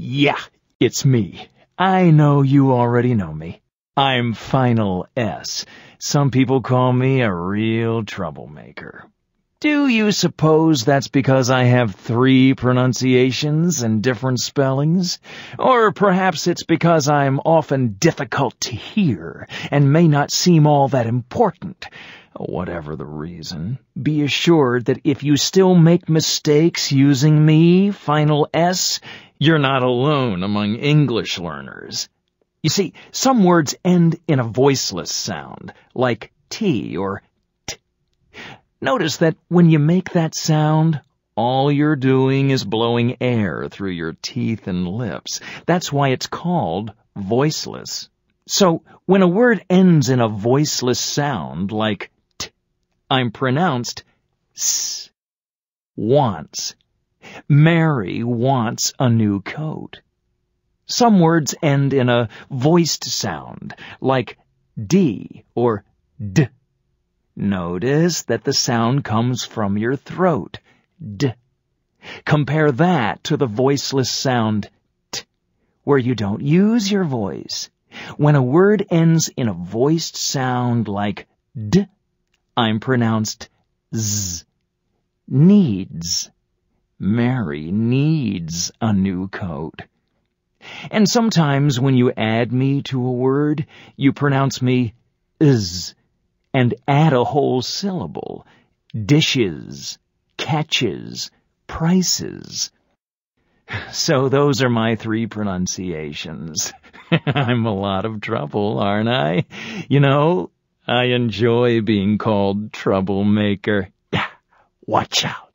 Yeah, it's me. I know you already know me. I'm Final S. Some people call me a real troublemaker. Do you suppose that's because I have three pronunciations and different spellings? Or perhaps it's because I'm often difficult to hear and may not seem all that important? Whatever the reason, be assured that if you still make mistakes using me, Final S, you're not alone among English learners. You see, some words end in a voiceless sound, like T or T. Notice that when you make that sound, all you're doing is blowing air through your teeth and lips. That's why it's called voiceless. So, when a word ends in a voiceless sound, like T, I'm pronounced S. Wants. Mary wants a new coat. Some words end in a voiced sound, like D or D. Notice that the sound comes from your throat, D. Compare that to the voiceless sound T, where you don't use your voice. When a word ends in a voiced sound like D, I'm pronounced Z. Needs. Mary needs a new coat. And sometimes when you add me to a word, you pronounce me is and add a whole syllable. Dishes, catches, prices. So those are my three pronunciations. I'm a lot of trouble, aren't I? You know, I enjoy being called troublemaker. Watch out.